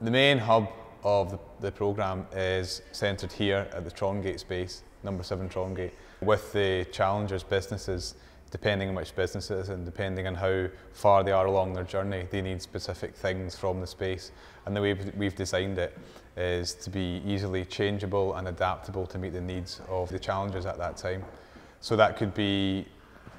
The main hub of the, the programme is centred here at the Trongate space, number 7 Trongate, with the challengers businesses depending on which business it is and depending on how far they are along their journey, they need specific things from the space. And the way we've designed it is to be easily changeable and adaptable to meet the needs of the challengers at that time. So that could be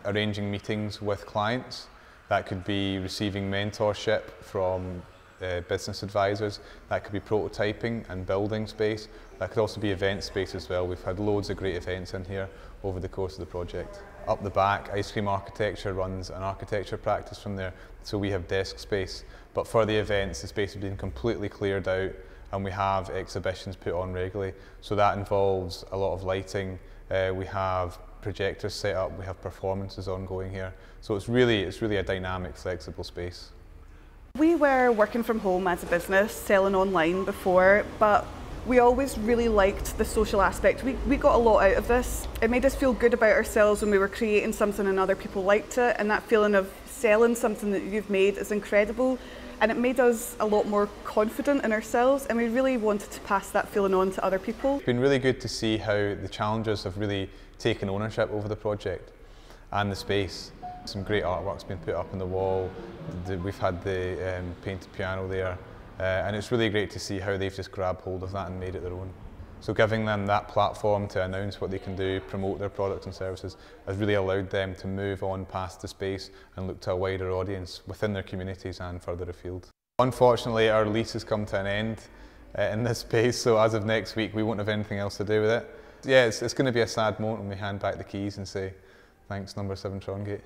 arranging meetings with clients, that could be receiving mentorship from uh, business advisors, that could be prototyping and building space, that could also be event space as well. We've had loads of great events in here over the course of the project. Up the back, Icecream Architecture runs an architecture practice from there, so we have desk space. But for the events, the space has been completely cleared out and we have exhibitions put on regularly. So that involves a lot of lighting. Uh, we have projectors set up, we have performances ongoing here. So it's really, it's really a dynamic, flexible space. We were working from home as a business, selling online before, but we always really liked the social aspect. We, we got a lot out of this. It made us feel good about ourselves when we were creating something and other people liked it, and that feeling of selling something that you've made is incredible. And it made us a lot more confident in ourselves, and we really wanted to pass that feeling on to other people. It's been really good to see how the challengers have really taken ownership over the project and the space. Some great artwork's been put up on the wall. We've had the um, painted piano there. Uh, and it's really great to see how they've just grabbed hold of that and made it their own. So giving them that platform to announce what they can do, promote their products and services, has really allowed them to move on past the space and look to a wider audience within their communities and further afield. Unfortunately, our lease has come to an end uh, in this space, so as of next week, we won't have anything else to do with it. Yeah, it's, it's going to be a sad moment when we hand back the keys and say, thanks, number 7 Trongate.